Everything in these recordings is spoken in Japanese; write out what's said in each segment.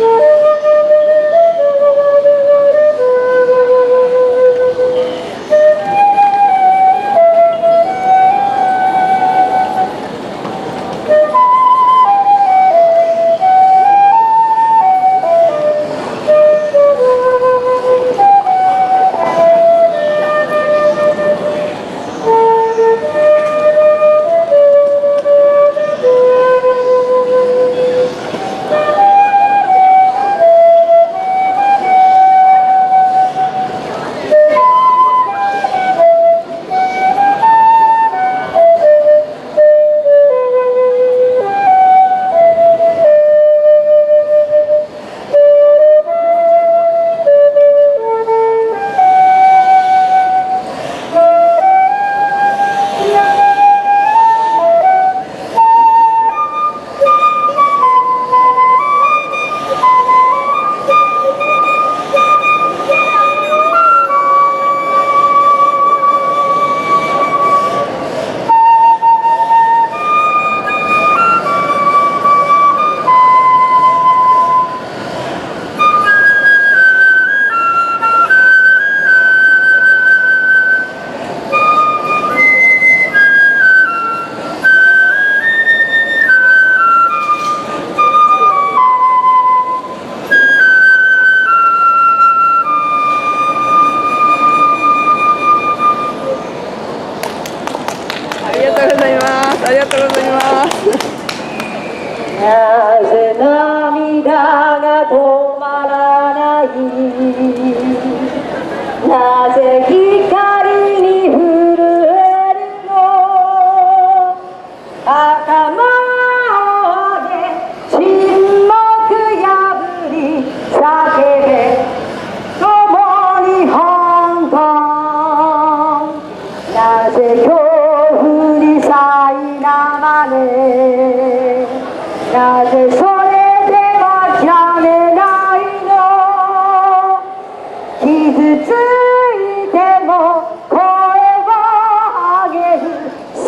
Woo! 止まらない。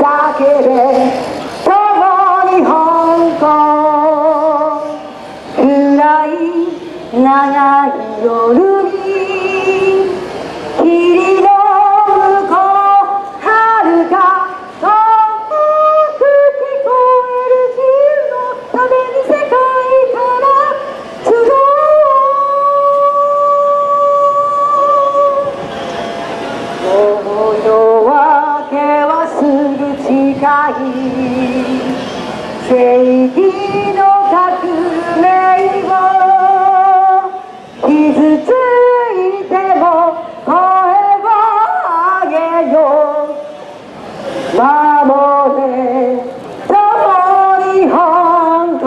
querer 界正義の革命を傷ついても声を上げよう守れ共に反港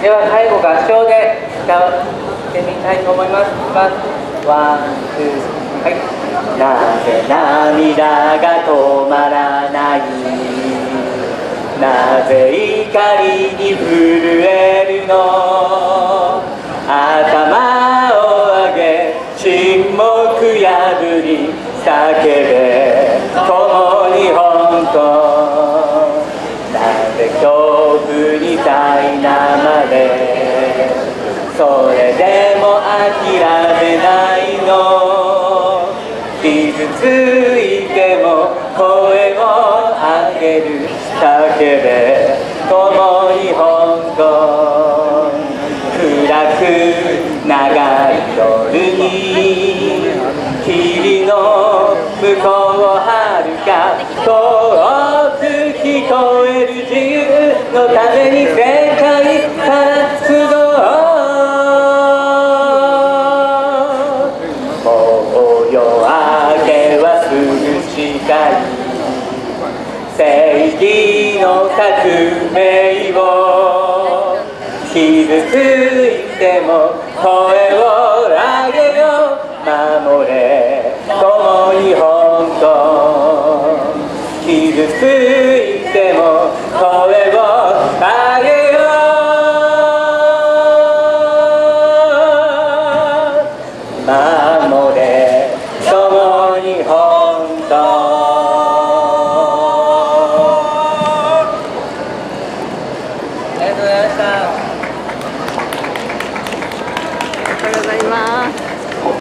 では最後合唱で歌う。てみたい。と思い。ます。 One、two、はい。なぜ涙が止まらない。なぜ怒りに震えるの頭を上げ沈黙破り叫べ共に本当なぜ恐怖に苛まれそれで諦めないの。傷ついても声を上げるだけで共に本当暗く長い夜に霧の向こうはるか遠く聞こえる自由のために駅の革命を傷ついても